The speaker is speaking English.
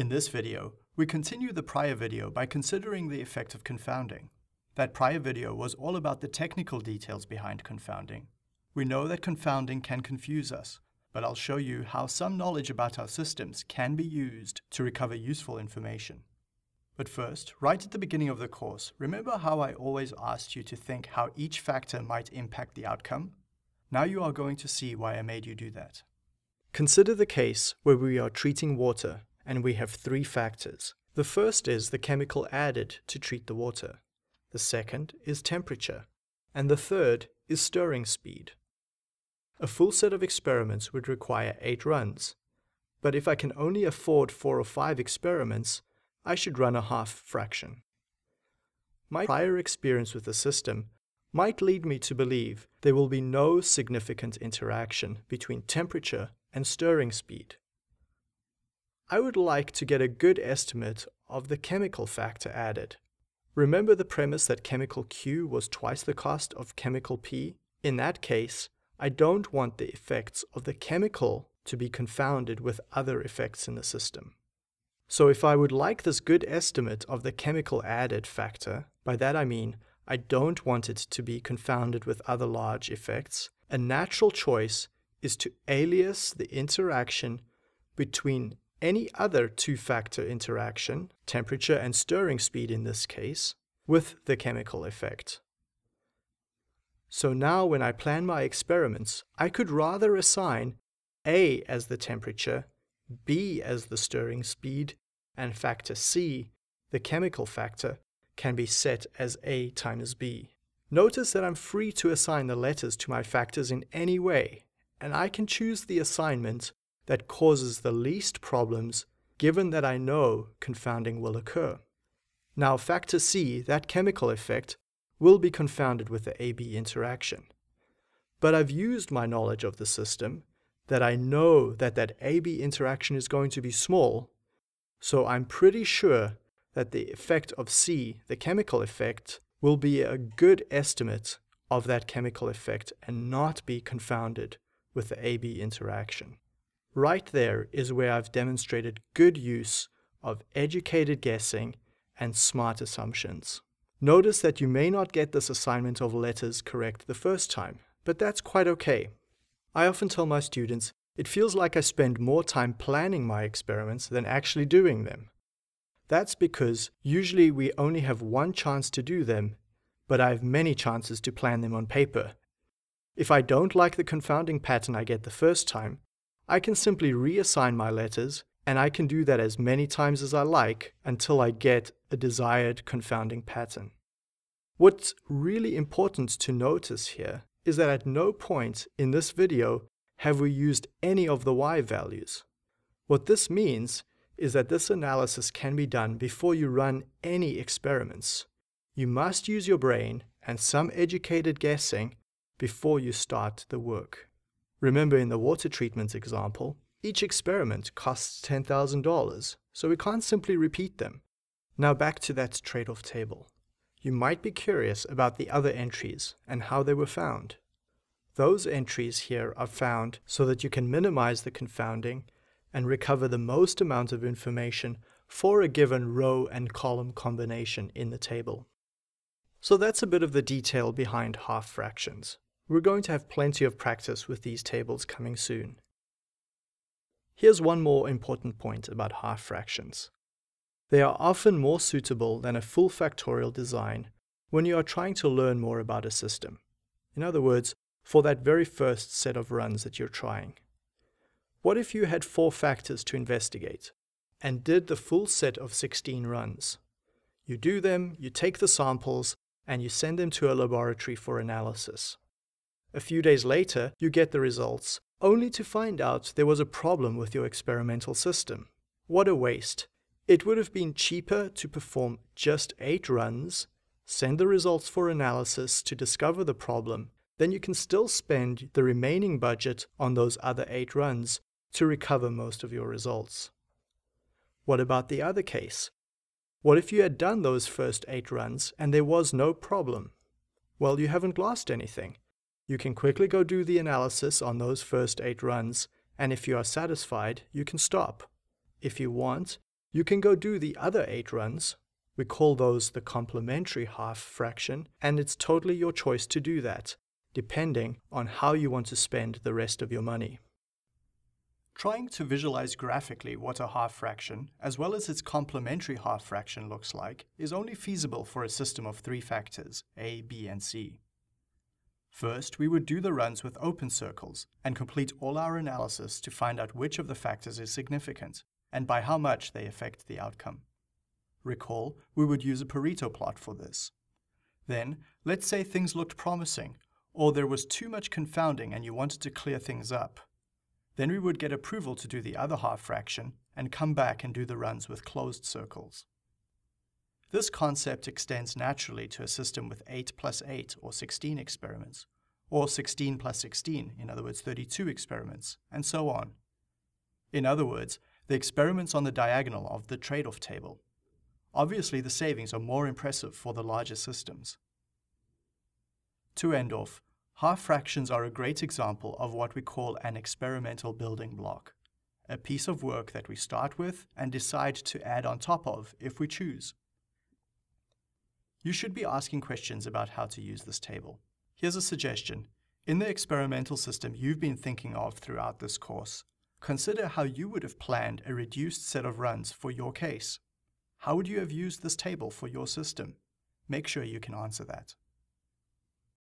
In this video, we continue the prior video by considering the effect of confounding. That prior video was all about the technical details behind confounding. We know that confounding can confuse us, but I'll show you how some knowledge about our systems can be used to recover useful information. But first, right at the beginning of the course, remember how I always asked you to think how each factor might impact the outcome? Now you are going to see why I made you do that. Consider the case where we are treating water and we have three factors. The first is the chemical added to treat the water. The second is temperature. And the third is stirring speed. A full set of experiments would require 8 runs. But if I can only afford 4 or 5 experiments, I should run a half fraction. My prior experience with the system might lead me to believe there will be no significant interaction between temperature and stirring speed. I would like to get a good estimate of the chemical factor added. Remember the premise that chemical Q was twice the cost of chemical P? In that case, I don't want the effects of the chemical to be confounded with other effects in the system. So if I would like this good estimate of the chemical added factor, by that I mean I don't want it to be confounded with other large effects, a natural choice is to alias the interaction between any other two-factor interaction, temperature and stirring speed in this case, with the chemical effect. So now when I plan my experiments, I could rather assign A as the temperature, B as the stirring speed, and factor C, the chemical factor, can be set as A times B. Notice that I'm free to assign the letters to my factors in any way, and I can choose the assignment that causes the least problems given that I know confounding will occur. Now factor C, that chemical effect, will be confounded with the AB interaction. But I've used my knowledge of the system that I know that that AB interaction is going to be small, so I'm pretty sure that the effect of C, the chemical effect, will be a good estimate of that chemical effect and not be confounded with the AB interaction. Right there is where I've demonstrated good use of educated guessing and smart assumptions. Notice that you may not get this assignment of letters correct the first time, but that's quite okay. I often tell my students it feels like I spend more time planning my experiments than actually doing them. That's because usually we only have one chance to do them, but I have many chances to plan them on paper. If I don't like the confounding pattern I get the first time, I can simply reassign my letters and I can do that as many times as I like until I get a desired confounding pattern. What's really important to notice here is that at no point in this video have we used any of the y values. What this means is that this analysis can be done before you run any experiments. You must use your brain and some educated guessing before you start the work. Remember in the water treatment example, each experiment costs $10,000, so we can't simply repeat them. Now back to that trade-off table. You might be curious about the other entries and how they were found. Those entries here are found so that you can minimize the confounding and recover the most amount of information for a given row and column combination in the table. So that's a bit of the detail behind half fractions. We're going to have plenty of practice with these tables coming soon. Here's one more important point about half fractions. They are often more suitable than a full factorial design when you are trying to learn more about a system. In other words, for that very first set of runs that you're trying. What if you had four factors to investigate and did the full set of 16 runs? You do them, you take the samples, and you send them to a laboratory for analysis. A few days later, you get the results, only to find out there was a problem with your experimental system. What a waste. It would have been cheaper to perform just 8 runs, send the results for analysis to discover the problem, then you can still spend the remaining budget on those other 8 runs to recover most of your results. What about the other case? What if you had done those first 8 runs and there was no problem? Well, you haven't lost anything. You can quickly go do the analysis on those first 8 runs, and if you are satisfied, you can stop. If you want, You can go do the other eight runs. We call those the complementary half fraction, and it's totally your choice to do that, depending on how you want to spend the rest of your money. Trying to visualize graphically what a half fraction, as well as its complementary half fraction looks like, is only feasible for a system of three factors, a, b, and c. First, we would do the runs with open circles and complete all our analysis to find out which of the factors is significant and by how much they affect the outcome. Recall, we would use a Pareto plot for this. Then, let's say things looked promising, or there was too much confounding and you wanted to clear things up. Then we would get approval to do the other half fraction and come back and do the runs with closed circles. This concept extends naturally to a system with 8 plus 8 or 16 experiments, or 16 plus 16, in other words 32 experiments, and so on. In other words, the experiments on the diagonal of the trade-off table. Obviously the savings are more impressive for the larger systems. To end off, half fractions are a great example of what we call an experimental building block, a piece of work that we start with and decide to add on top of if we choose. You should be asking questions about how to use this table. Here's a suggestion. In the experimental system you've been thinking of throughout this course, consider how you would have planned a reduced set of runs for your case. How would you have used this table for your system? Make sure you can answer that.